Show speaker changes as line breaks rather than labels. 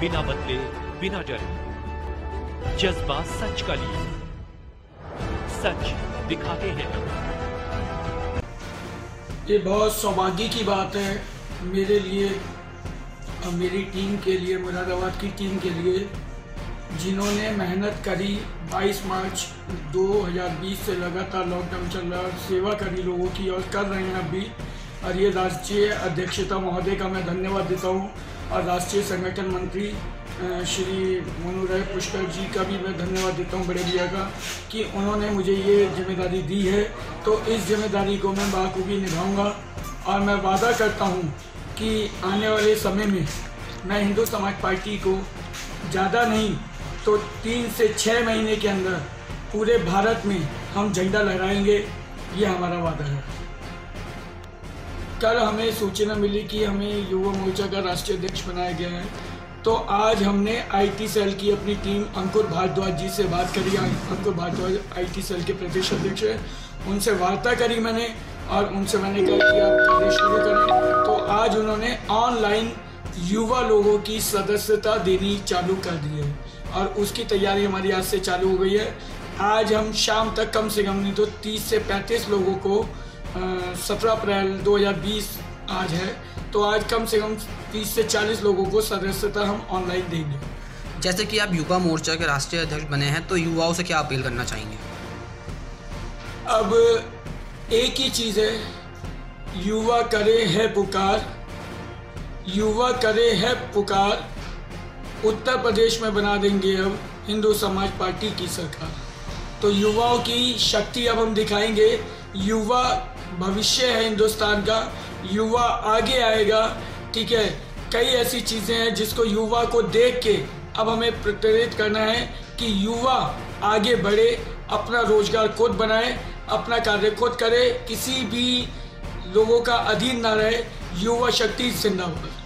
बिना बदले, बिना डरे। जज्बा सच का लिए। सच दिखाते हैं
ये बहुत सौभाग्य की बात है, मेरे लिए और मेरी टीम के लिए, मुरादाबाद की टीम के लिए, जिन्होंने मेहनत करी 22 मार्च 2020 से लगातार लॉकडाउन चल रहा है सेवा करी लोगों की और कर रहे हैं अभी। और ये राष्ट्रीय अध्यक्षता महोदय का मैं धन्यवाद देता हूँ। और राष्ट्रीय संगठन मंत्री श्री मनुराय पुष्कर जी का भी मैं धन्यवाद देता हूँ बड़े भैया का, कि उन्होंने मुझे ये ज़िम्मेदारी दी है। तो इस ज़िम्मेदारी को मैं बाखूबी निभाऊँगा और मैं वादा करता हूँ कि आने वाले समय में मैं हिंदू समाज पार्टी को ज़्यादा नहीं तो तीन से छः महीने के अंदर पूरे भारत में हम झंडा लहराएँगे, ये हमारा वादा है। कल हमें सूचना मिली कि हमें युवा मोर्चा का राष्ट्रीय अध्यक्ष बनाया गया है। तो आज हमने आईटी सेल की अपनी टीम अंकुर भारद्वाज जी से बात करी। अंकुर भारद्वाज आईटी सेल के प्रदेश अध्यक्ष है। उनसे वार्ता करी मैंने और उनसे मैंने कहा कि आप कार्य शुरू करें। तो आज उन्होंने ऑनलाइन युवा लोगों की सदस्यता देनी चालू कर दी है और उसकी तैयारी हमारी आज से चालू हो गई है। आज हम शाम तक कम से कम नहीं तो 30 से 35 लोगों को सत्रह अप्रैल 2020 आज है तो आज कम से कम 30 से 40 लोगों को सदस्यता हम ऑनलाइन देंगे।
जैसे कि आप युवा मोर्चा के राष्ट्रीय अध्यक्ष बने हैं तो युवाओं से क्या अपील करना चाहेंगे?
अब एक ही चीज़ है युवा करे है पुकार युवा करे है पुकार उत्तर प्रदेश में बना देंगे अब हिंदू समाज पार्टी की सरकार। तो युवाओं की शक्ति अब हम दिखाएँगे युवा भविष्य है हिंदुस्तान का, युवा आगे आएगा, ठीक है? कई ऐसी चीज़ें हैं जिसको युवा को देख के अब हमें प्रेरित करना है कि युवा आगे बढ़े, अपना रोज़गार खुद बनाए, अपना कार्य खुद करे, किसी भी लोगों का अधीन ना रहे, युवा शक्ति जिंदाबाद